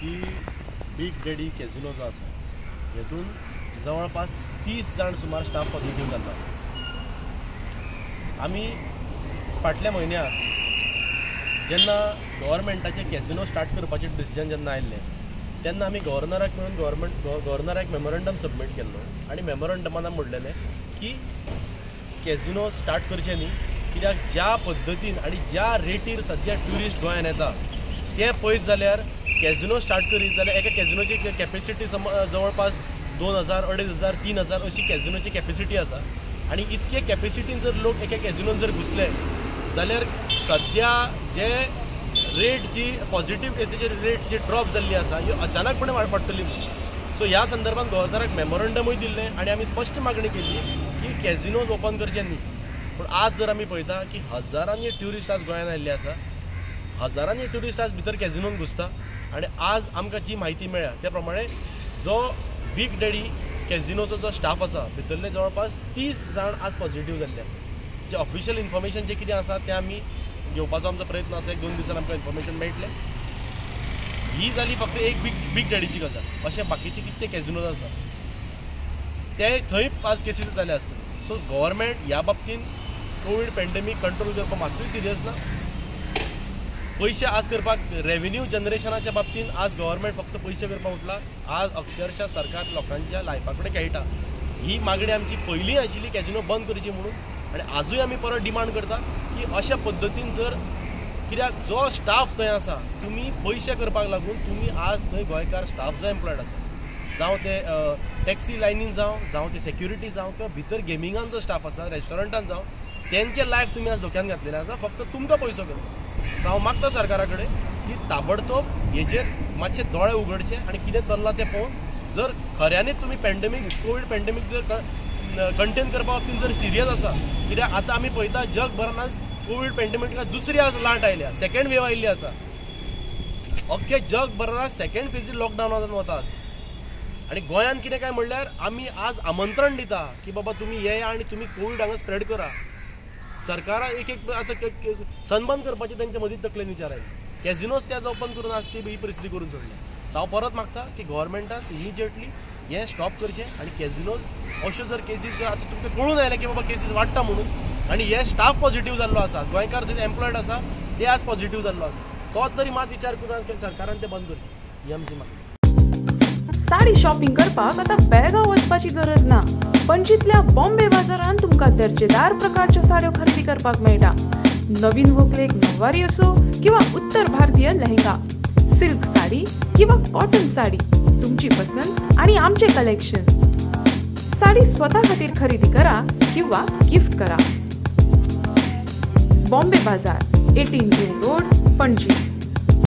की big daddy कॅझिनो जो आसा हेतून जवळपास तीस जाण सुमार स्टाफ पॉझिटिव्ह जाल्लो आसा आमी फाटल्या म्हयन्याक जेन्ना गव्हर्मेंटाचे कॅझिनो स्टार्ट करपाचें डिसिजन जेन्ना आयिल्लें तेन्ना आमी गव्हर्नराक मेळून गव्हर्मेंट गव्हर्नराक मेमोरंडम सबमीट केल्लो. आनी मेमोरंडमान म्हणलेलें की कॅझिनो स्टार्ट करचे न्ही कित्याक ज्या पद्दतीन आनी ज्या रेटीर सद्या ट्युरिस्ट गोंयांत येता तें पळयत जाल्यार कॅझिनो स्टार्ट करीत जाल्यार एका कॅझिनोची कॅपेसिटी जवळपास दोन हजार अडेज हजार तीन हजार अशी कॅझिनोची कॅपेसिटी आसा आनी इतके कॅपेसिटीन जर लोक एका कॅझिनोन जर घुसले जाल्यार सद्या जे रेट जी पॉझिटिव्ह केसीची रेट जी ड्रॉप जाल्ली आसा ह्यो अचानकपणे वाड पडटली सो ह्या संदर्भात गव्हर्नराक मेमोरंडमूय दिल्लें आनी आमी स्पश्ट मागणी केली की कॅझिनोज ओपन करचे न्ही पूण आज जर आमी पळयता की हजारांनी ट्युरिस्ट आज गोंयांत आयिल्ले आसा हजारांनी ट्युरिस्ट आज भितर कॅझिनोन घुसता आनी आज आमकां जी म्हायती मेळ्ळ्या त्या प्रमाणे जो बीग डॅडी कॅझिनोचो जो स्टाफ आसा भितरले जवळपास तीस जाण आज पॉझिटिव्ह जाल्ले आसा जे ऑफिशियल इन्फॉर्मेशन जें कितें आसा तें आमी घेवपाचो आमचो प्रयत्न आसा एक दोन दिसान आमकां इन्फॉर्मेशन मेळटलें. ही जाली फक्त एक बीग बीग डॅडीची गजाल. अशें बाकीचे कितले कॅझिनोज आसा. ते थंय आज केसीस जाले आसतले सो गव्हर्मेंट ह्या बाबतीन कोवीड पॅन्डेमीक कंट्रोल करपाक मात्तूय सिरियस ना? पयशे आज करपाक रेव्हेन्यू जनरेशनाच्या बाबतींत आज गव्हर्मेंट फक्त पयशे करपाक उठला आज अक्षरशः सरकार लोकांच्या लायफा कडेन खेळटा. ही मागणी आमची पयलीं आशिल्ली कॅजिनो बंद करची म्हणून. आनी आजूय आमी परत डिमांड करता की अशा पद्दतीन जर कित्याक जो स्टाफ थंय आसा तुमी पयशे करपाक लागून तुमी आज थंय गोंयकार स्टाफ जो एम्प्लॉयड आसा. जावं ते टॅक्सी लायनीन जावं जावं ते सेक्युरिटी जावं किंवा भितर गेमिंगान जो स्टाफ आसा रेस्टॉरंटान जावं तेंचे लायफ तुमी आज धोक्यान घातलेले आसा. फक्त तुमकां पयसो करता हांव मागता सरकारा कडेन की ताबडतोब हेजेर मातशे दोळे उगडचे आनी कितें चल्लां तें पळोवन जर खऱ्यांनीच तुमी पॅन्डेमीक कोवीड पॅन्डेमीक जर कंटेन करपा बाबतींत जर सिरियस आसा कित्याक आतां आमी पळयता जगभरान आज कोवीड पॅन्डेमिका दुसरी आज लाट आयल्या सेकंड वेव आयिल्ली आसा अख्खे जगभरान सेकंड सेकेंड लॉकडावनान वता वतात आनी गोंयान कितें काय म्हणल्यार आमी आज आमंत्रण दिता की बाबा तुमी येया आनी तुमी कोवीड हांगा स्प्रेड करा. सरकारा एक एक आतां सनबंद करपाचें तेंचे मदींच तकलेन विचार आयले कॅझिनोज ते आज ओपन करून आज ती ही परिस्थिती करून सोडली. हांव परत मागता की गव्हर्मेंटान इमिजिएटली हें स्टॉप करचें आनी कॅझिनोज अश्यो जर केसीस जर आतां तुमकां कळून आयलें की बाबा केसीस वाडटा म्हणून? आनी हे स्टाफ पॉझिटीव जाल्लो आसा गोंयकार जे एम्प्लॉयड आसा ते आज पॉझिटीव जाल्लो आसा तोच तरी मात विचार करून सरकारान ते बंद करचें. ही आमची मागणी. साडी शॉपिंग करपाक आतां बेळगांव वचपाची गरज ना. पणजीतल्या बॉम्बे बाजारात तुमकां दर्जेदार प्रकारच्यो साड्यो खरेदी करपाक मेळटा. नवीन व्हंकलेक नववारी असो किंवा उत्तर भारतीय लेहंगा सिल्क साडी किंवा कॉटन साडी तुमची पसंत आणि आमचे कलेक्शन साडी स्वतः खातीर खरेदी करा किंवा गिफ्ट करा. बॉम्बे बाजार एटीन जून रोड पणजी.